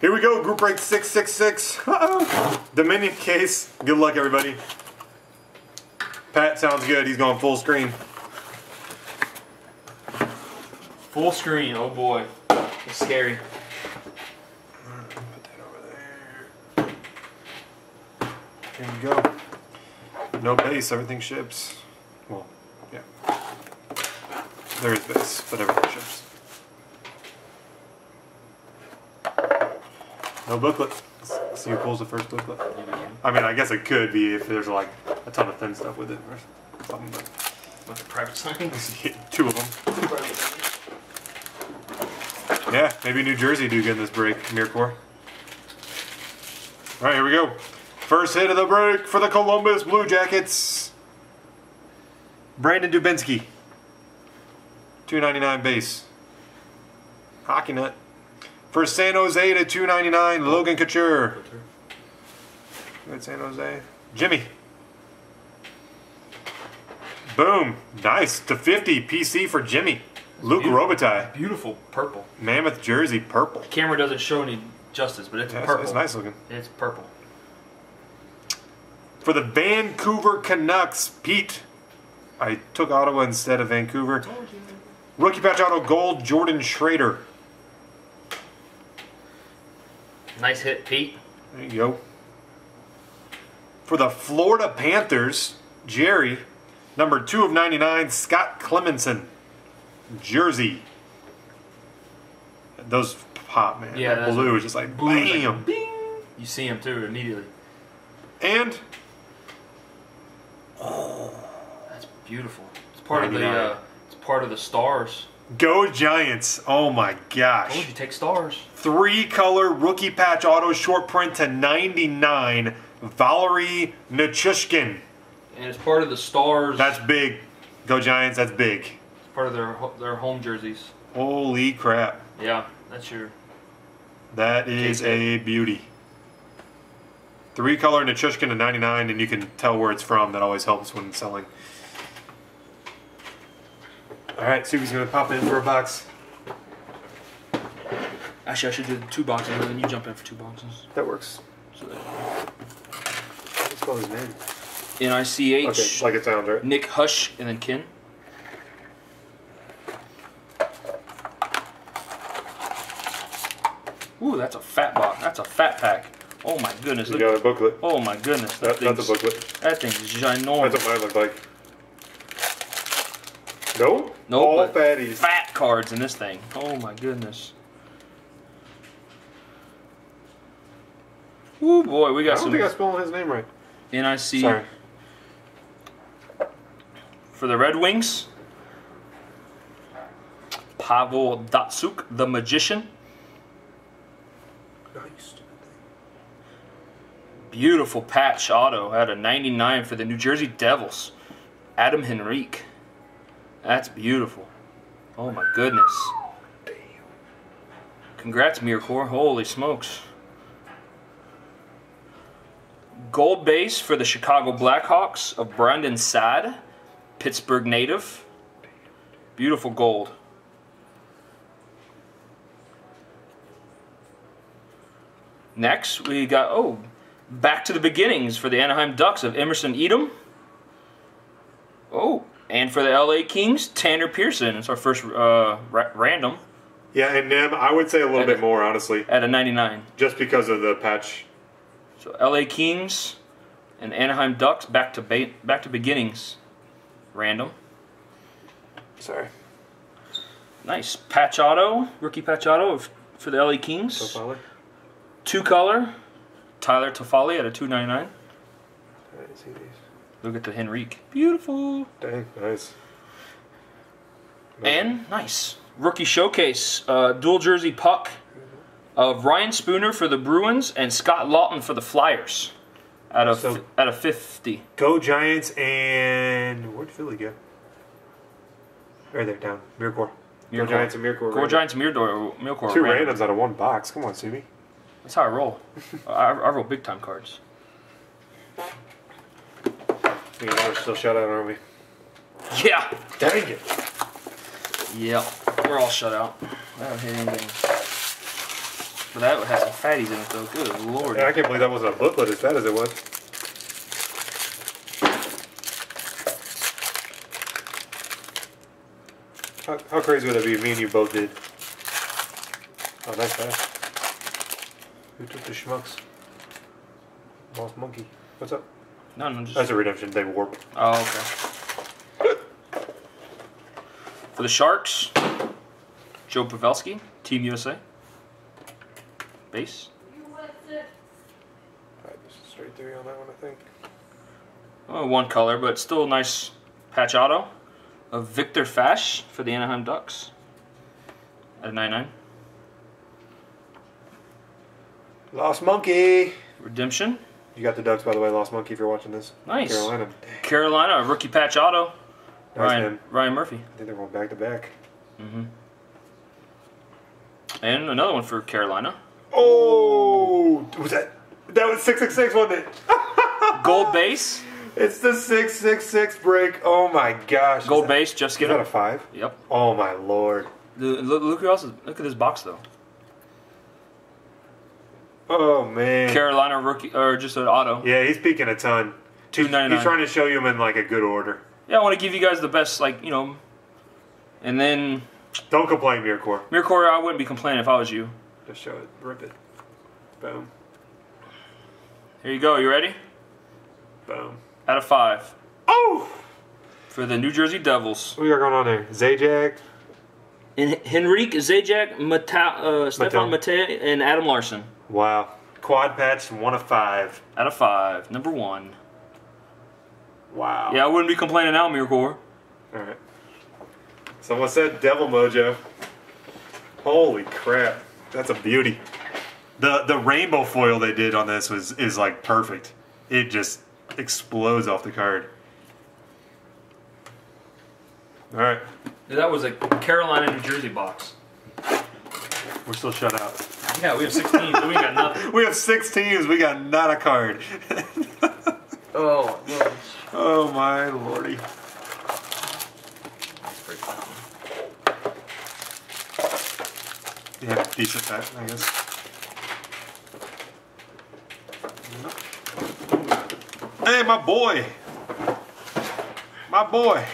Here we go, group break 666. Uh-oh. Dominion case. Good luck, everybody. Pat sounds good. He's going full screen. Full screen, oh boy. It's scary. Put that over there. Here we go. No base, everything ships. Well, yeah. There is base, but everything ships. No booklet. Let's see who pulls the first booklet. I mean, I guess it could be if there's like a ton of thin stuff with it or something, but the private signing. two of them. Yeah, maybe New Jersey do good in this break, Mircor. All right, here we go. First hit of the break for the Columbus Blue Jackets. Brandon Dubinsky. 299 base. Hockey nut. For San Jose to 299, Logan Couture. Good San Jose. Jimmy. Boom. Nice. To 50 PC for Jimmy. Luke Beautiful. Robitaille. Beautiful purple. Mammoth jersey, purple. Camera doesn't show any justice, but it's Yeah, it's, purple. it's nice looking. It's purple. For the Vancouver Canucks, Pete. I took Ottawa instead of Vancouver. Rookie patch auto gold, Jordan Schroeder. Nice hit, Pete. There you go. For the Florida Panthers, Jerry, number two of 99, Scott Clemmensen, jersey. Those pop, man. Yeah, that blue is just like Blue is like bing. You see him too immediately. And Oh, That's beautiful. It's part of the. Uh, it's part of the stars. Go Giants. Oh my gosh. Oh, you take stars. Three color rookie patch auto short print to 99, Valeri Nichushkin. And it's part of the stars. That's big. Go Giants, that's big. It's part of their their home jerseys. Holy crap. Yeah, that's your. That is a beauty. Three color Nichushkin to 99, and you can tell where it's from. That always helps when selling. All right, Subi's gonna pop in for a box. Actually, I should do two boxes, and then you jump in for two boxes. That works. So that- Let's spell his name. N I C H. Okay, like it sounds, right? Nick Hush and then Kin. Ooh, that's a fat box. That's a fat pack. Oh my goodness. You Look. got a booklet. Oh my goodness. That, That, that's a thing's- booklet. That thing's ginormous. That's what mine looked like. No? No, All but- fatties. Fat cards in this thing. Oh my goodness. Ooh boy, we got some. I got don't some think I'm spelling his name right. NIC Sorry. for the Red Wings. Pavel Datsyuk, the magician. Nice. Beautiful patch auto at a 99 for the New Jersey Devils. Adam Henrique. That's beautiful. Oh my goodness. Congrats, Mircor. Holy smokes. Gold base for the Chicago Blackhawks of Brandon Saad, Pittsburgh native. Beautiful gold. Next, we got, oh, back to the beginnings for the Anaheim Ducks of Emerson Etem. Oh, and for the LA Kings, Tanner Pearson. It's our first uh, ra- random Yeah, and Nem, I would say a little bit more, honestly, at a 99. just because of the patch. So LA Kings and Anaheim Ducks back to ba- back to beginnings, random. Sorry. Nice patch auto, rookie patch auto of- for the LA Kings. So finally. Two color, Tyler Toffoli at a 299. Look at the Henrique, beautiful. Dang, nice. And nice rookie showcase, uh, dual jersey puck of Ryan Spooner for the Bruins and Scott Laughton for the Flyers. Out of So- out of 50. Go Giants and where'd Philly go? Right there, down. Mircor. Go Mircor. Giants and Mircor. Go random. Giants Mirador Milcor. Two random. randoms out of one box. Come on, Sumi. That's how I roll. I, I roll big time cards. You know, we're still shut out, aren't we? Yeah. Dang it. Yep. We're all shut out. I don't hit anything. But that one has some fatties in it though. Good lord. Yeah, I can't believe that wasn't a booklet as fat as it was. How, how crazy would that be if me and you both did? Oh, that's fast. Who took the schmucks? Lost monkey. What's up? No, no, just. That's a redemption. They warp. Oh, okay. For the Sharks, Joe Pavelski, Team USA. Base. Alright, this is straight three on that one, I think. Oh, one color, but still a nice patch auto of Viktor Fasth for the Anaheim Ducks at 99. Lost monkey. Redemption. You got the Ducks, by the way. Lost monkey. If you're watching this. Nice. Carolina. Carolina, rookie patch auto. Nice Ryan. Ryan Murphy. I think they're going back to back. Mm-hmm. And another one for Carolina. Oh, was that that was six six six, wasn't it? Gold base. It's the six six six break. Oh my gosh. Gold that- base, just get a Skinner. five? Yep. Oh my lord. Look, look who else is, look at this box though. Oh man. Carolina rookie or just an auto. yeah, he's peaking a ton. He's, $2.99. he's trying to show you him in like a good order. Yeah, I want to give you guys the best, like you know. And then Don't complain, Mircor. Mircor, I wouldn't be complaining if I was you. Just show it. Rip it. Boom. Here you go. You ready? Boom. Out of five Oh! for the New Jersey Devils. What we got going on there? Zajac. And Henrique Zajac, Mata, uh, Stefan Matteau, and Adam Larsson. Wow. Quad patch, one of five. Out of five. Number one. Wow. Yeah, I wouldn't be complaining now, Mircor. Alright. Someone said Devil Mojo. Holy crap. That's a beauty. The the rainbow foil they did on this was is like perfect. It just explodes off the card. Alright. That was a Carolina, New Jersey box. We're still shut out. Yeah, we have 16, so we got nothing. We have six teams, we got not a card. Oh, no. oh my lordy. Yeah, decent bet, I guess. Hey, my boy. My boy.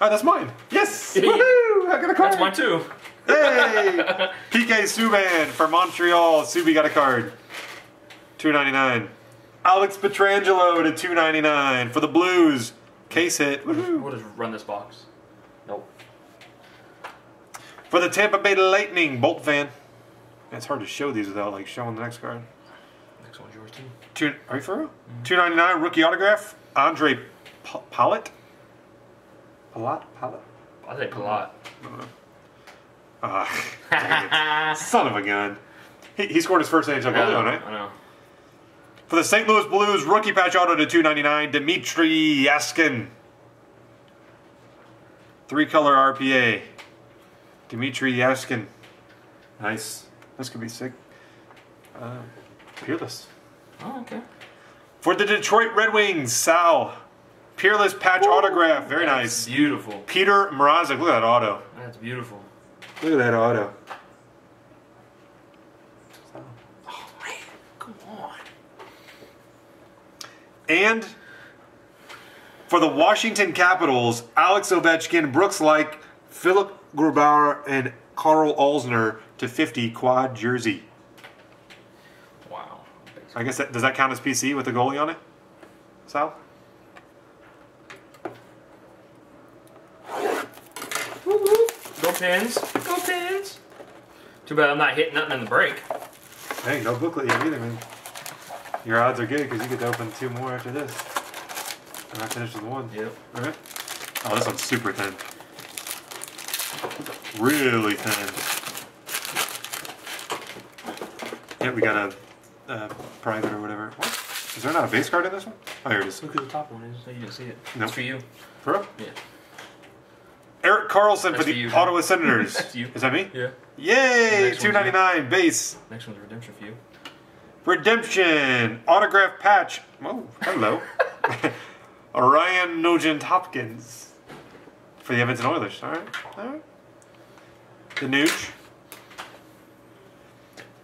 Oh, that's mine. Yes! Woohoo! I got a card. That's mine too. Hey! PK Subban for Montreal. Subi got a card. Two ninety nine. Alex Pietrangelo to two ninety nine for the Blues. Case hit. We'll just run this box. Nope. For the Tampa Bay Lightning, Bolt fan. It's hard to show these without like showing the next card. Next one's yours too. Two, are you for real? Mm-hmm. Two ninety nine rookie autograph. Andre P- Palat. Palat. Palat. I think a lot. Ah, dang it. son of a gun. He, he scored his first NHL goal, though, right? I know. For the St. Louis Blues, rookie patch auto to 299, Dmitry Jaskin. Three color RPA. Dmitry Jaskin. Nice. This could be sick. Uh, Peerless. Oh, okay. For the Detroit Red Wings, Sal. Peerless patch autograph. Very nice. Beautiful. Peter Mrazek. Look at that auto. That's beautiful. Look at that auto. Oh man, come on. And for the Washington Capitals, Alex Ovechkin, Brooks Laich, Philip Grubauer, and Karl Alzner to 50 quad jersey. Wow. I guess that does that count as PC with the goalie on it? Sal? Go pins. Go pins. Too bad I'm not hitting nothing in the break. Hey, no booklet yet either, man. Your odds are good because you get to open two more after this. And I finished with one. Yep. Alright. Oh, this one's super thin. Really thin. Yeah, we got a uh, private or whatever. What? Is there not a base card in this one? Oh, here it is. Look who the top one is. You didn't see it. Nope. It's for you. For real? Yeah. Erik Karlsson for the you. Ottawa Senators. You. Is that me? Yeah. Yay! Two ninety nine base. Next one's redemption for you. Redemption autograph patch. Oh, hello. Orion Nugent Hopkins for the Edmonton Oilers. All right, all right. The Nuge.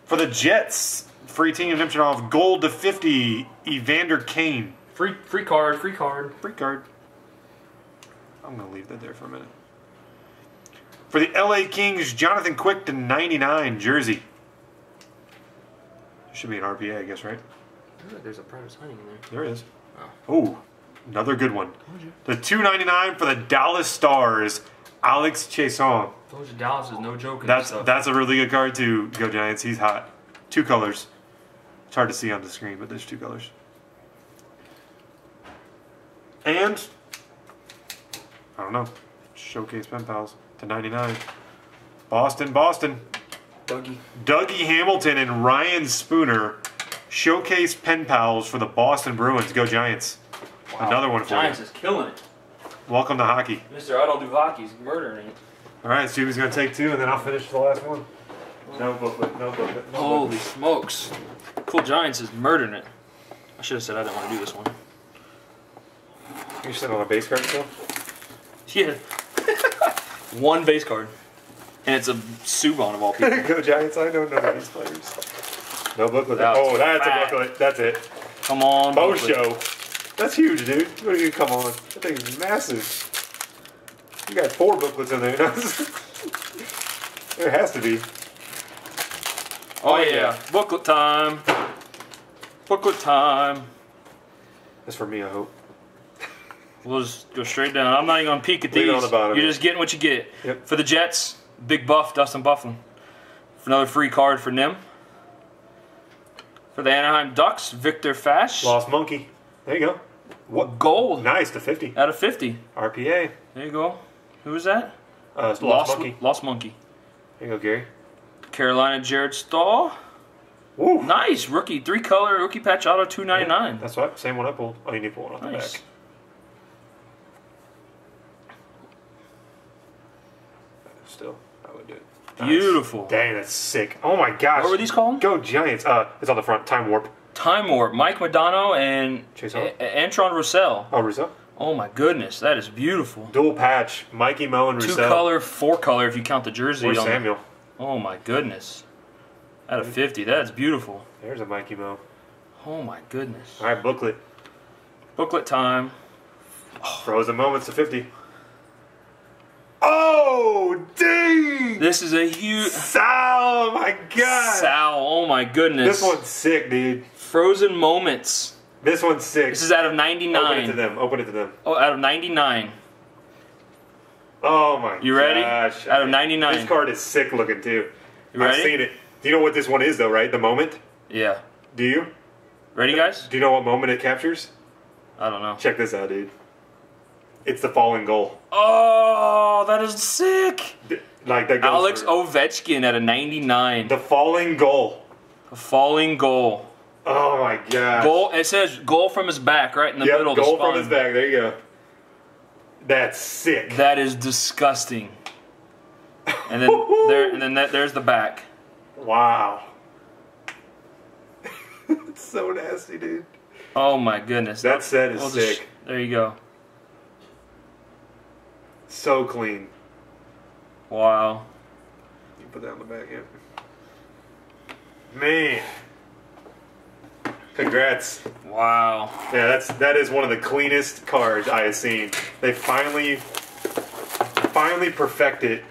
For the Jets, free team redemption off gold to 50, Evander Kane. Free free card, free card. Free card. I'm going to leave that there for a minute. For the LA Kings, Jonathan Quick to 99, jersey. Should be an RPA, I guess, right? There's a private signing in there. There is. Oh, another good one. The 299 for the Dallas Stars, Alex Chiasson. Those Dallas is no joke. That's stuff. that's a really good card too. Go Giants. He's hot. Two colors. It's hard to see on the screen, but there's two colors. And I don't know. Showcase pen pals to 99. Boston, Boston. Dougie. Dougie Hamilton and Ryan Spooner. Showcase pen pals for the Boston Bruins. Go Giants. Another one for Giants you. is killing it. Welcome to hockey. Mister, I don't do hockey. He's murdering it. All right, see who's gonna take two, and then I'll finish the last one. No booklet. No booklet. No Holy smokes. Cool Giants is murdering it. I should have said I didn't want to do this one. You sitting on a base card still? Yeah. One base card. And it's a Subban of all people. Go Giants! I know none of these players. No booklet. That's oh, that's fat. a booklet. That's it. Come on. Bo booklet. show. That's huge, dude. What are you? Come on. That thing is massive. You got four booklets in there. there has to be. Oh, Oh, yeah. yeah. Booklet time. Booklet time. That's for me, I hope. We'll just go straight down. I'm not even gonna peek at these. the You're yeah. just getting what you get. Yep. For the Jets, big buff, Dustin Byfuglien. For another free card for Nim. For the Anaheim Ducks, Viktor Fasth. Lost monkey. There you go. What? Gold Nice to 50. out of 50. RPA. There you go. Who was that? Uh, lost, Lost monkey. Lost Monkey. There you go, Gary. Carolina Jared Staal. Woo. Nice rookie, three color rookie patch auto, two ninety nine. That's right. Same one I pulled. Oh, you need to pull one off the back. Still, I would do it. Nice. Beautiful. Dang, that's sick. Oh my gosh. What were these called? Go Giants. Uh, it's on the front. Time warp. Time Warp, Mike Modano and Chase A- Antoine Roussel. Oh, Rizzo. Oh my goodness, that is beautiful. Dual patch. Mikey Mo and Two Roussel. color, four color if you count the jersey. Where's on- Samuel? Oh my goodness. Out of 50, that's beautiful. There's a Mikey Mo. Oh my goodness. All right, booklet. Booklet time. Frozen moments to 50. Oh, dang! This is a huge. Sal, Oh my god! Sal, oh my goodness. This one's sick, dude. Frozen Moments. This one's sick. This is out of 99. Open it to 99. them. Open it to them. Oh, out of 99. Oh my You ready? gosh. Out of 99. This card is sick looking too. You I've ready? seen it. Do you know what this one is though, right? The moment? Yeah. Do you? Ready, guys? Do you know what moment it captures? I don't know. Check this out, dude. It's the falling goal. Oh, that is sick. D- Like that Alex for- Ovechkin at a 99. The falling goal. A falling goal. Oh my god. Goal. It says goal from his back, right in the Yep, middle of goal the from his back. There you go. That's sick. That is disgusting. And then there, and then that, there's the back. Wow. it's so nasty, dude. Oh my goodness. That set is We'll just- sick. there you go. So clean. Wow. You put that on the back, yeah. Man. Congrats. Wow. Yeah, that's that is one of the cleanest cards I have seen. They finally finally perfected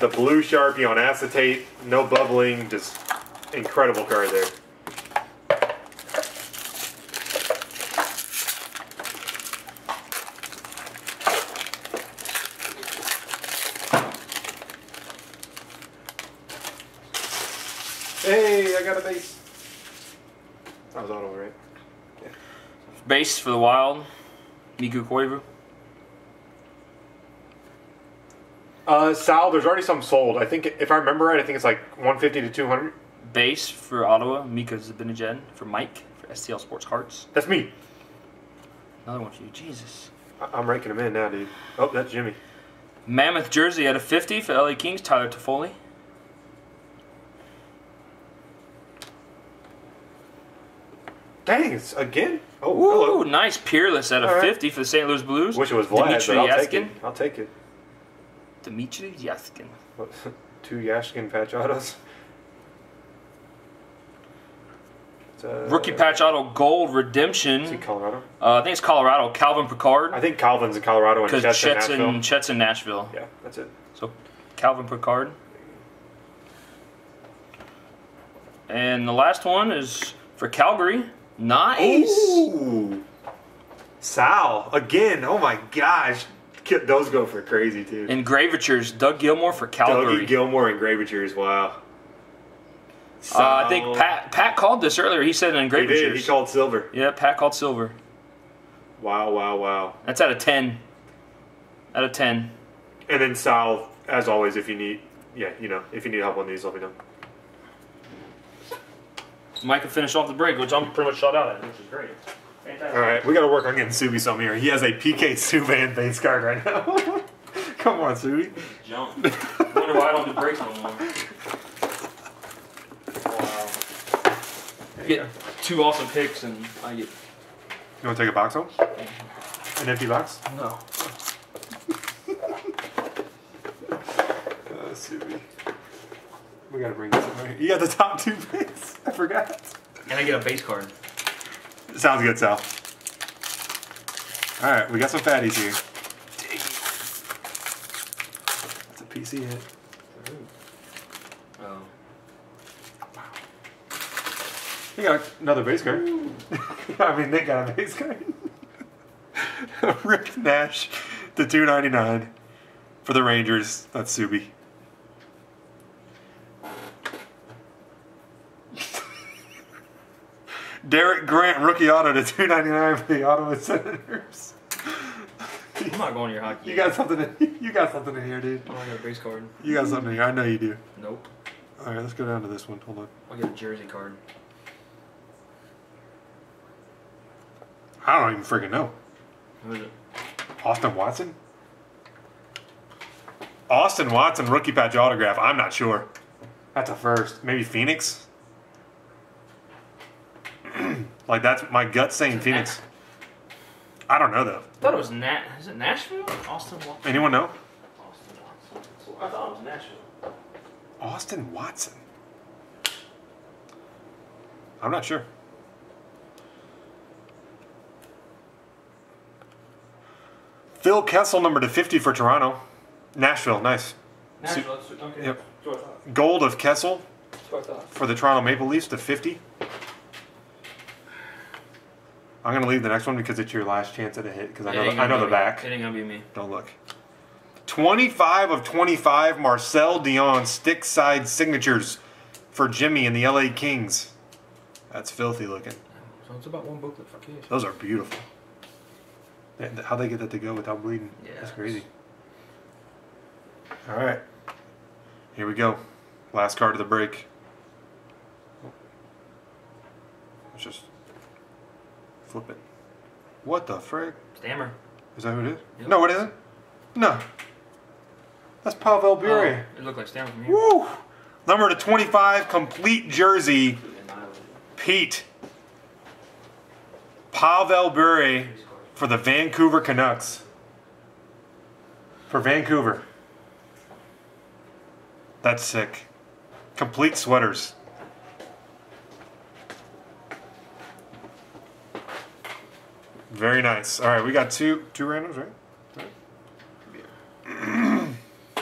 the blue sharpie on acetate, no bubbling, just incredible card there. Hey, I got a base. That was auto, right? Base for the Wild. Mikko Koivu. Uh, Sal, there's already some sold. I think, if I remember right, I think it's like 150 to 200. Base for Ottawa. Mika Zibanejad. For Mike. For STL Sports Cards. That's me. Another one for you. Jesus. I- I'm ranking them in now, dude. Oh, that's Jimmy. Mammoth jersey at a 50 for LA Kings. Tyler Toffoli. Dang, it's again. Oh, Ooh, hello. nice. Peerless at a All right. 50 for the St. Louis Blues. Wish it was Vlad, Dmitry I'll take it. I'll take it. Dmitry Jaskin. Two Jaskin patch autos. Uh, Rookie patch auto gold redemption. Colorado. Uh, I think it's Colorado. Calvin Pickard. I think Calvin's in Colorado and Because Chet's in Nashville. Chet's in Nashville. Yeah, that's it. So Calvin Pickard. And the last one is for Calgary. Nice. Ooh. Sal again. Oh my gosh, those go for crazy too. Engravatures, Doug Gilmour for Calgary. Dougie Gilmour and Gravitures. Wow. uh, I think Pat Pat called this earlier. He said He engravatures. did. He called silver. yeah, Pat called silver. Wow, wow, wow. That's out of ten. Out of ten. And then Sal, as always, if you need, yeah, you know, if you need help on these, let me know. Mike can finish off the break, which I'm pretty much shot out at, which is great. Fantastic. All right, we got to work on getting Subi some here. He has a PK Subban base card right now. Come on, Subi. Jump. Wonder why I don't do breaks no more. Wow. Get two awesome picks and I get You want to take a box home? An empty box? no. Uh, Subi. We got to bring this in right here. You got the top two picks. I forgot. And I get a base card. Sounds good, Sal. All right, we got some fatties here. That's a PC hit. Oh. You got another base card. I mean, Nick got a base card. Rick Nash to 299 for the Rangers. That's Subi. Derek Grant, rookie auto to 299 for the Ottawa Senators. I'm not going to your hockey. You got something. In, you got something in here, dude. Oh, I got a base card. You got something in here. I know you do. Nope. All right, let's go down to this one. Hold on. I'll get a jersey card. I don't even freaking know. Who is it? Austin Watson? Austin Watson rookie patch autograph. I'm not sure. That's a first. Maybe Phoenix? Like that's my gut saying Phoenix. I don't know though. I thought it was Nat. Is it Nashville? Austin Watson. Anyone know? Austin Watson. I thought it was Nashville. Austin Watson. I'm not sure. Phil Kessel, number to 50 for Toronto. Nashville, nice. Nashville. that's- Okay. Yep. That's what I thought. Gold of Kessel That's what I thought. for the Toronto Maple Leafs to 50. I'm going to leave the next one because it's your last chance at a hit because I know, the, I know the me. back. It ain't gonna be me. Don't look. 25 of 25 Marcel Dionne stick side signatures for Jimmy and the LA Kings. That's filthy looking. So it's about one booklet for case. Those are beautiful. How they get that to go without bleeding? Yeah, That's crazy. All right, here we go. Last card of the break. Let's just flip it. What the frick? Stammer. Is that who it is? Yep. No, it isn't. No. That's Pavel Bure. Oh, it looked like Stammer from here. Woo! Number to 25, complete jersey, Pete. Pavel Bure for the Vancouver Canucks. For Vancouver. That's sick. Complete sweaters. Very nice. All right, we got two two randoms, right?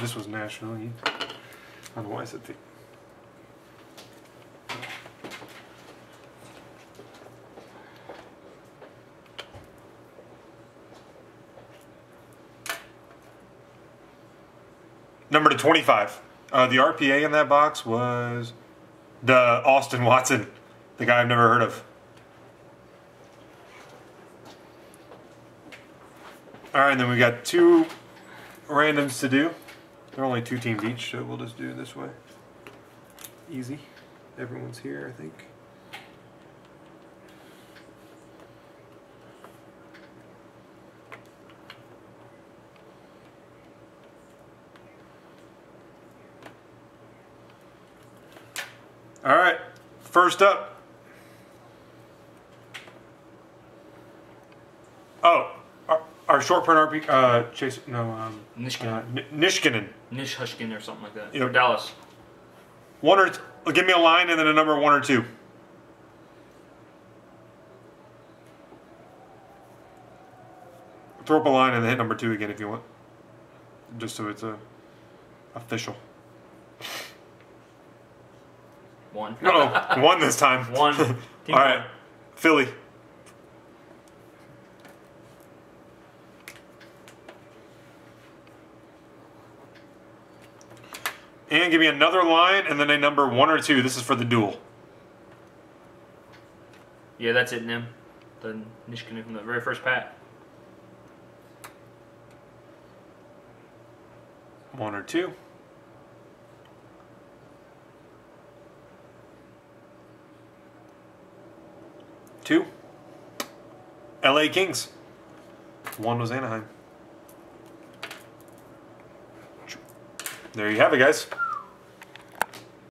This was national. You- I don't know why I said Pete. Number to 25. Uh, the RPA in that box was the Austin Watson, the guy I've never heard of. All right, and then we got two randoms to do. They're only two teams each, so we'll just do this way. Easy. Everyone's here, I think. All right, first up. or short print RP. Uh, Chase, no, um, Uh, Nishkinen. Nishhushkin or something like that. Yep. Or Dallas. One or uh, give me a line and then a number one or two. Throw up a line and then hit number two again if you want, just so it's a official. One. No, one this time. One. All right, Philly. And give me another line and then a number one or two. This is for the duel. Yeah, that's it, Nim. The Nishkin from the very first pack. One or two. Two. LA Kings. One was Anaheim. There you have it, guys.